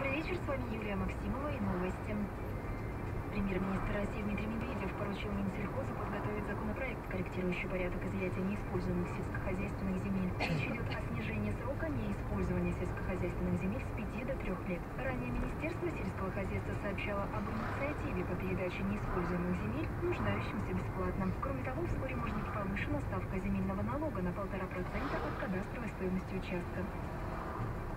Добрый вечер, с вами Юлия Максимова и новости. Премьер-министр России Дмитрий Медведев поручил Минсельхозу подготовить законопроект, корректирующий порядок изъятия неиспользуемых сельскохозяйственных земель. Речь идет о снижении срока неиспользования сельскохозяйственных земель с 5 до 3 лет. Ранее Министерство сельского хозяйства сообщало об инициативе по передаче неиспользуемых земель нуждающимся бесплатно. Кроме того, вскоре может быть повышена ставка земельного налога на полтора процента от кадастровой стоимости участка.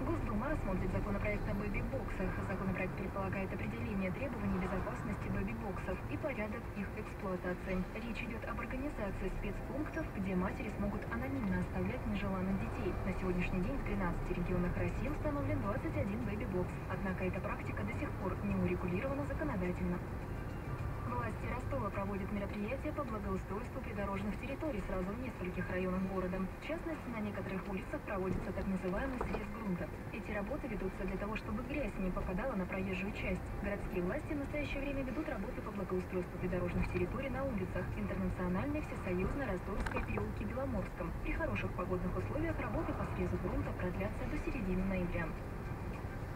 Госдума рассмотрит законопроект о бэби-боксах. Законопроект предполагает определение требований безопасности бэби-боксов и порядок их эксплуатации. Речь идет об организации спецпунктов, где матери смогут анонимно оставлять нежеланных детей. На сегодняшний день в 13 регионах России установлен 21 бэби-бокс. Однако эта практика до сих пор не урегулирована законодательно. Власти Ростова проводят мероприятия по благоустройству придорожных территорий сразу в нескольких районах города. В частности, на некоторых улицах проводится так называемый срез грунта. Эти работы ведутся для того, чтобы грязь не попадала на проезжую часть. Городские власти в настоящее время ведут работы по благоустройству придорожных территорий на улицах Интернациональной, Всесоюзной, Ростовской, переулке Беломорском. При хороших погодных условиях работы по срезу грунта продлятся до середины ноября.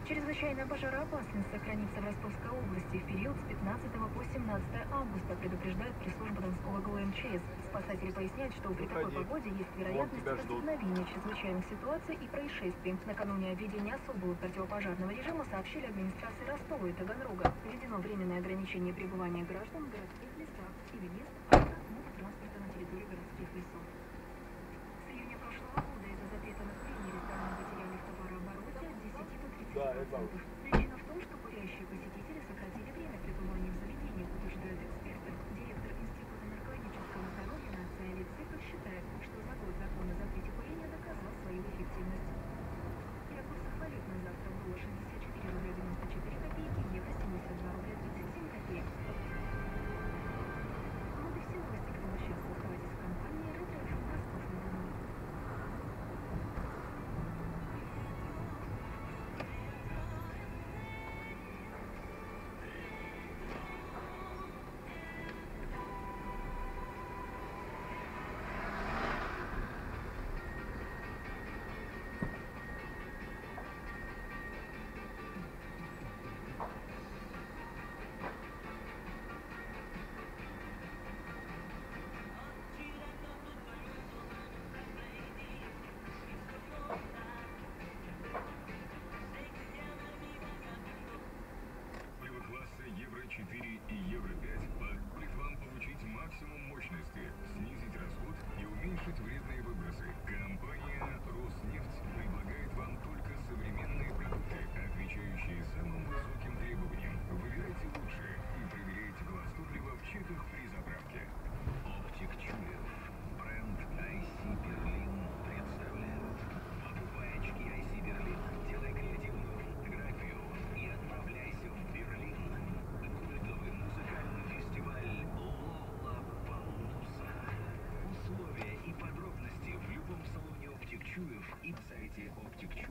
Чрезвычайная пожароопасность сохранится в Ростовской области в период с 15 по 17 августа, предупреждает пресс-служба Донского ГЛМЧС. Спасатели поясняют, что при такой погоде есть вероятность возникновения чрезвычайных ситуаций и происшествий. Накануне о введении особого противопожарного режима сообщили администрации Ростова и Таганрога. Введено временное ограничение пребывания граждан в городских лесах и въезд автотранспорта на территории городских лесов. С июня прошлого года из-за запрета на 30 процентов. Причина в том, что курящие посетители сократили время пребывания в заведениях, оптик